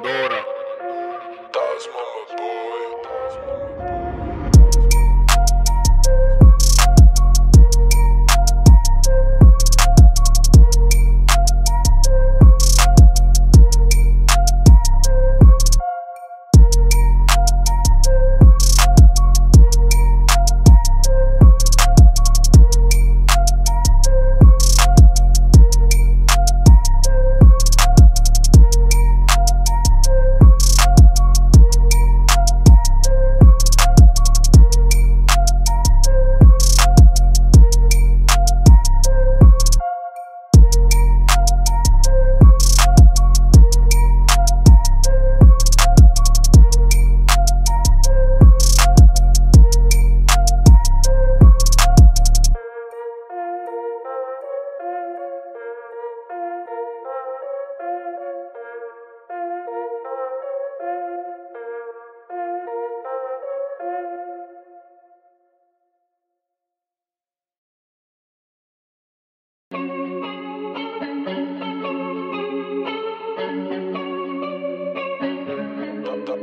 Pandora.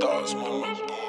stars, mama.